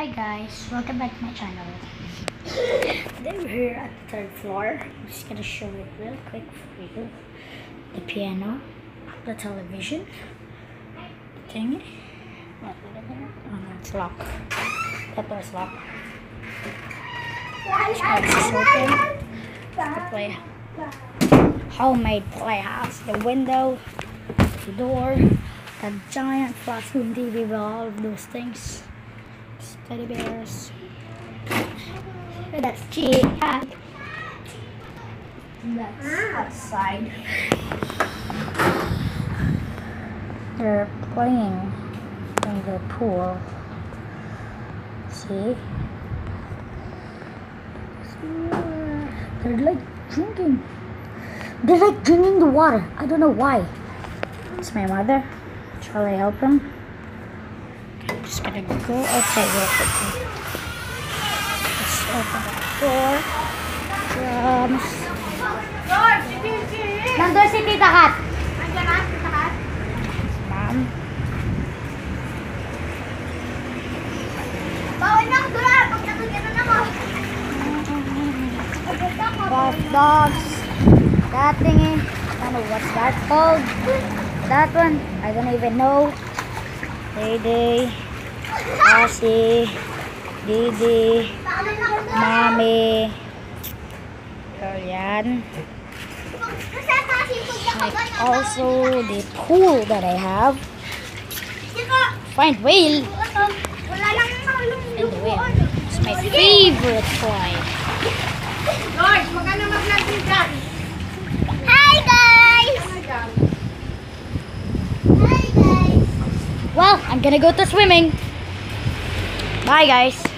Hi guys, welcome back to my channel. Today we're here at the third floor. I'm just gonna show it real quick for you. The piano, the television, the thingy. What, Oh no, it's locked. That door's locked. This is open. The play homemade playhouse. The window, the door, the giant flat screen TV with all of those things. Teddy bears. That's G. That's outside. They're playing in the pool. See? They're like drinking. They're like drinking the water. I don't know why. It's my mother. Shall I help him? Just gonna go outside real quickly. Let's open the door. Drums. Nandun si Tita Kat. Ma'am. Buff dogs. That thingy. I don't know what's that called. That one. I don't even know. Day Cassie, Didi, Mommy. So yan. Like also the pool that I have. Find whale. Find whale. It's my favorite toy. Lord, magkano mag-vlog din dyan? Hi guys! Hi guys! Well, I'm gonna go to swimming. Bye guys.